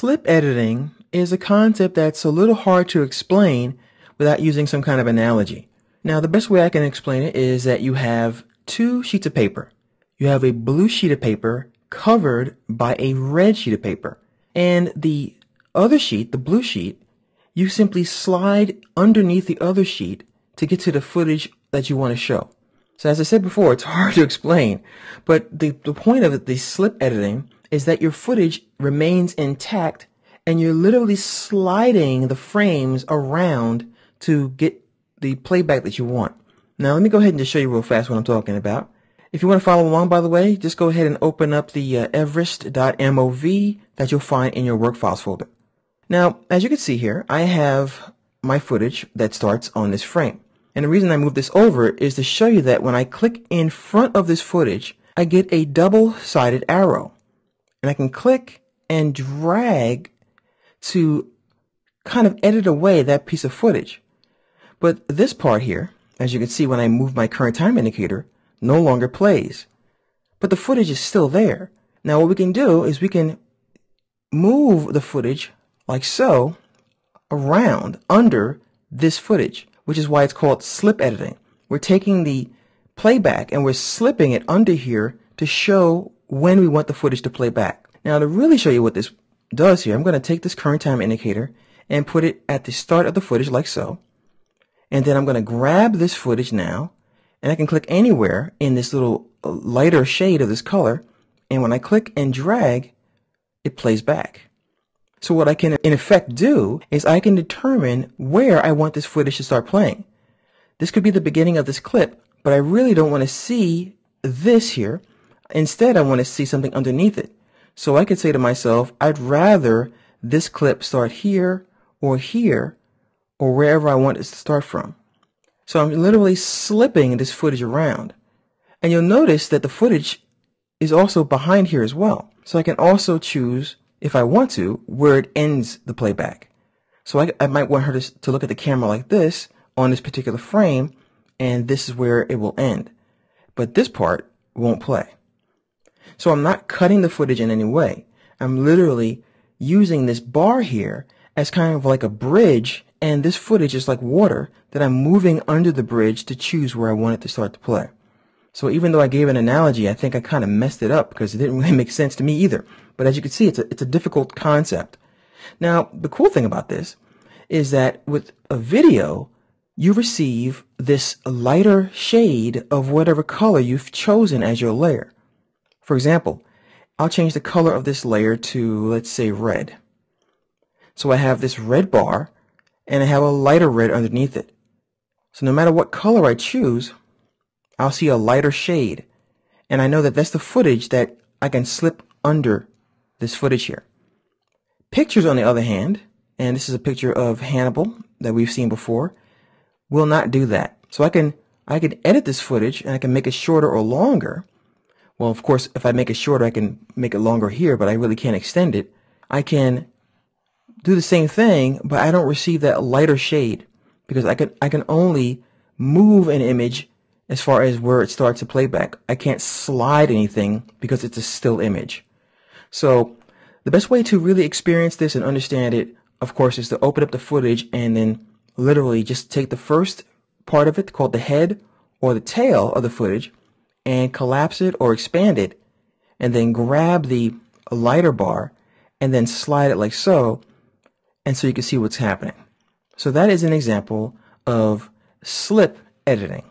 Slip editing is a concept that's a little hard to explain without using some kind of analogy. Now, the best way I can explain it is that you have two sheets of paper. You have a blue sheet of paper covered by a red sheet of paper. And the other sheet, the blue sheet, you simply slide underneath the other sheet to get to the footage that you want to show. So as I said before, it's hard to explain, but the, the point of it, the slip editing is that your footage remains intact and you're literally sliding the frames around to get the playback that you want. Now let me go ahead and just show you real fast what I'm talking about. If you want to follow along, by the way, just go ahead and open up the uh, everest.mov that you'll find in your work files folder. Now, as you can see here, I have my footage that starts on this frame. And the reason I move this over is to show you that when I click in front of this footage, I get a double-sided arrow and I can click and drag to kind of edit away that piece of footage. But this part here, as you can see when I move my current time indicator, no longer plays. But the footage is still there. Now what we can do is we can move the footage like so around under this footage, which is why it's called slip editing. We're taking the playback and we're slipping it under here to show when we want the footage to play back. Now to really show you what this does here, I'm going to take this current time indicator and put it at the start of the footage like so. And then I'm going to grab this footage now and I can click anywhere in this little uh, lighter shade of this color. And when I click and drag, it plays back. So what I can in effect do is I can determine where I want this footage to start playing. This could be the beginning of this clip, but I really don't want to see this here. Instead, I want to see something underneath it. So I could say to myself, I'd rather this clip start here or here or wherever I want it to start from. So I'm literally slipping this footage around. And you'll notice that the footage is also behind here as well. So I can also choose, if I want to, where it ends the playback. So I, I might want her to, to look at the camera like this on this particular frame, and this is where it will end. But this part won't play. So I'm not cutting the footage in any way. I'm literally using this bar here as kind of like a bridge and this footage is like water that I'm moving under the bridge to choose where I want it to start to play. So even though I gave an analogy, I think I kind of messed it up because it didn't really make sense to me either. But as you can see, it's a, it's a difficult concept. Now, the cool thing about this is that with a video, you receive this lighter shade of whatever color you've chosen as your layer. For example, I'll change the color of this layer to, let's say, red. So I have this red bar, and I have a lighter red underneath it. So no matter what color I choose, I'll see a lighter shade. And I know that that's the footage that I can slip under this footage here. Pictures, on the other hand, and this is a picture of Hannibal that we've seen before, will not do that. So I can I can edit this footage and I can make it shorter or longer well, of course, if I make it shorter, I can make it longer here, but I really can't extend it. I can do the same thing, but I don't receive that lighter shade because I can, I can only move an image as far as where it starts to playback. I can't slide anything because it's a still image. So the best way to really experience this and understand it, of course, is to open up the footage and then literally just take the first part of it called the head or the tail of the footage and collapse it or expand it and then grab the lighter bar and then slide it like so and so you can see what's happening. So that is an example of slip editing.